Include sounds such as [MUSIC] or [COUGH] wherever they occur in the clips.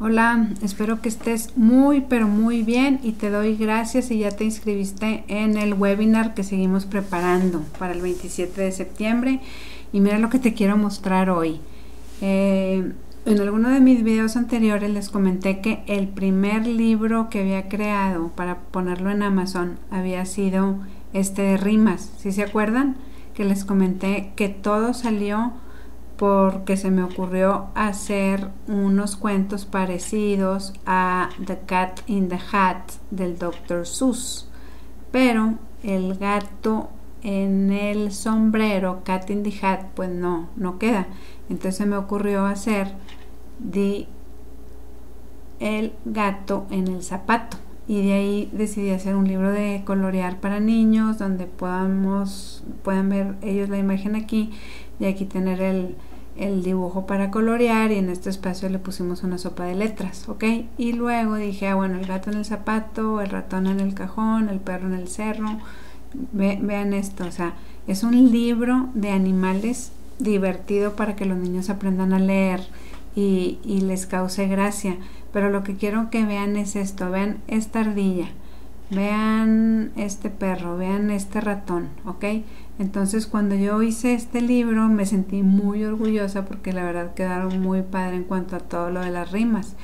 Hola, espero que estés muy pero muy bien y te doy gracias si ya te inscribiste en el webinar que seguimos preparando para el 27 de septiembre y mira lo que te quiero mostrar hoy. Eh, en alguno de mis videos anteriores les comenté que el primer libro que había creado para ponerlo en Amazon había sido este de rimas, si se acuerdan? Que les comenté que todo salió porque se me ocurrió hacer unos cuentos parecidos a The Cat in the Hat del Dr. Seuss, pero el gato en el sombrero, Cat in the Hat, pues no, no queda. Entonces se me ocurrió hacer de el gato en el zapato y de ahí decidí hacer un libro de colorear para niños donde podamos puedan ver ellos la imagen aquí y aquí tener el, el dibujo para colorear y en este espacio le pusimos una sopa de letras, ¿ok? Y luego dije, ah, bueno, el gato en el zapato, el ratón en el cajón, el perro en el cerro. vean esto, o sea, es un libro de animales divertido para que los niños aprendan a leer y, les cause gracia. Pero lo que quiero que vean es esto, vean esta ardilla, vean este perro, vean este ratón, ¿ok? Entonces cuando yo hice este libro me sentí muy orgullosa porque la verdad quedaron muy padre en cuanto a todo lo de las rimas.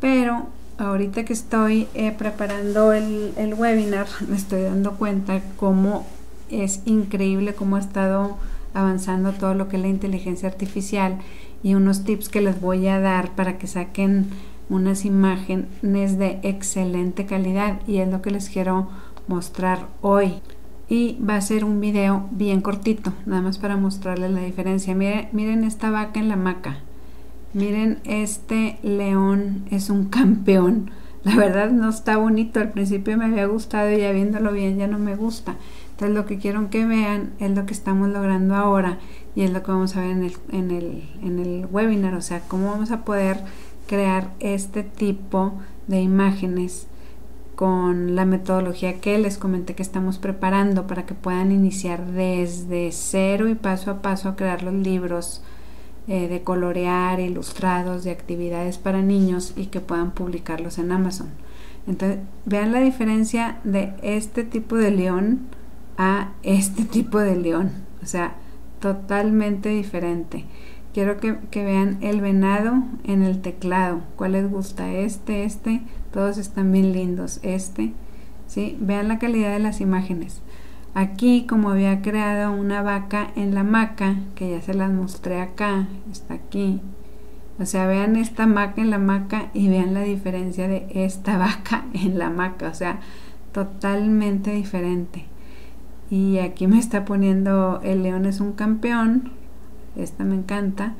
Pero ahorita que estoy eh, preparando el, el, webinar [LAUGHS] me estoy dando cuenta cómo es increíble cómo ha estado avanzando todo lo que es la inteligencia artificial y unos tips que les voy a dar para que saquen unas imágenes de excelente calidad y es lo que les quiero mostrar hoy y va a ser un video bien cortito, nada más para mostrarles la diferencia. Miren, miren esta vaca en la maca. Miren, este león es un [LAUGHS] campeón. La verdad no está bonito. Al principio me había gustado y ya viéndolo bien ya no me gusta. Entonces lo que quiero que vean es lo que estamos logrando ahora y es lo que vamos a ver en el, en el, en el webinar. O sea, cómo vamos a poder crear este tipo de imágenes con la metodología que les comenté que estamos preparando para que puedan iniciar desde cero y paso a paso a crear los libros eh, de colorear, ilustrados, de actividades para niños y que puedan publicarlos en Amazon. Entonces, vean la diferencia de este tipo de león a este [LAUGHS] tipo de león. O sea, totalmente diferente. Quiero que, vean el venado en el teclado. ¿Cuál les gusta? Este, este. Todos están bien lindos. Este. ¿sí? vean la calidad de las imágenes. Aquí como había creado una vaca en la maca que ya se las mostré acá está aquí. O sea vean esta maca en la maca y vean la diferencia de esta [LAUGHS] vaca en la maca. O sea totalmente diferente. Y aquí me está poniendo el león es un campeón esta me encanta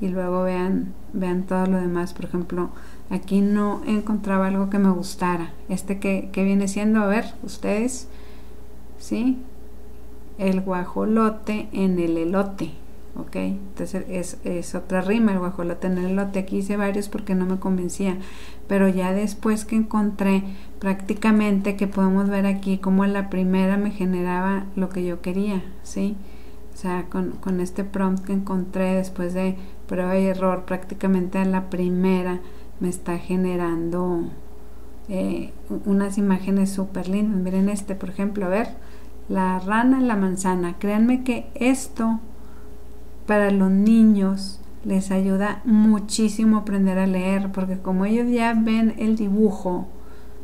y luego vean vean todo lo demás por ejemplo aquí no encontraba algo que me gustara. Este que, viene siendo, a ver, ustedes, ¿sí? El guajolote en el elote, ¿ok? Entonces es, es, otra rima, el guajolote en el elote. Aquí hice varios porque no me convencía, pero ya después que encontré prácticamente que podemos ver aquí como la primera me generaba lo que yo quería, ¿sí? O sea, con, con este prompt que encontré después de prueba y error, prácticamente a la primera me está generando eh, unas imágenes súper lindas. Miren este, por ejemplo, a ver, la rana en la manzana. Créanme que esto para los niños les ayuda muchísimo aprender a leer, porque como ellos ya ven el dibujo,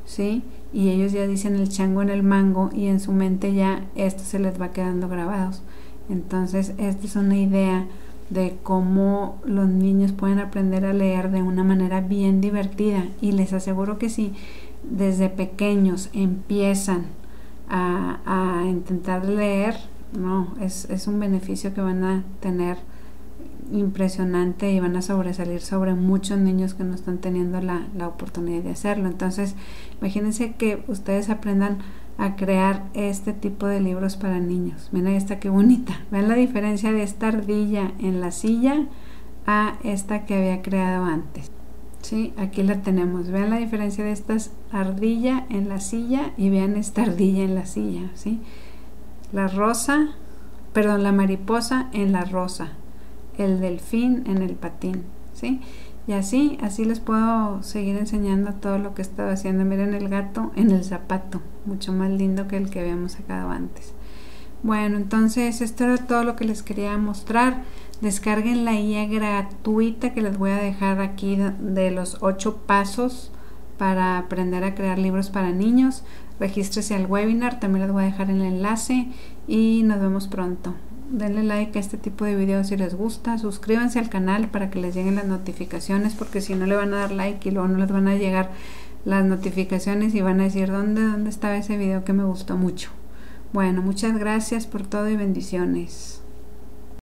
¿sí? Y ellos ya dicen el chango en el mango y en su mente ya esto se les va quedando grabados. Entonces, esta es una idea de cómo los niños pueden aprender a leer de una manera bien divertida y les aseguro que si desde pequeños empiezan a, a intentar leer, no, es, es, un beneficio que van a tener impresionante y van a sobresalir sobre muchos niños que no están teniendo la, la oportunidad de hacerlo. Entonces, imagínense que ustedes aprendan a crear este tipo de libros para niños. Miren esta qué bonita. Vean la diferencia de esta ardilla en la silla a esta que había creado antes. Sí, aquí la tenemos. Vean la diferencia de esta ardilla en la silla y vean esta ardilla en la silla, ¿sí? La rosa, perdón, la mariposa en la rosa, el delfín en el patín, ¿sí? Y así, así les puedo seguir enseñando todo lo que estaba haciendo. Miren el gato en el zapato, mucho más lindo que el que habíamos sacado antes. Bueno, entonces esto era todo lo que les quería mostrar. Descarguen la guía gratuita que les voy a dejar aquí de los ocho pasos para aprender a crear libros para niños. Regístrese al webinar, también les voy a dejar el enlace y nos vemos pronto denle like a este tipo de videos si les gusta, suscríbanse al canal para que les lleguen las notificaciones porque si no le van a dar like y luego no les van a llegar las notificaciones y van a decir dónde, dónde estaba ese video que me gustó mucho. Bueno, muchas gracias por todo y bendiciones.